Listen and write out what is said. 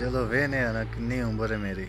चलो वे ने आना कितनी उम्र है मेरी।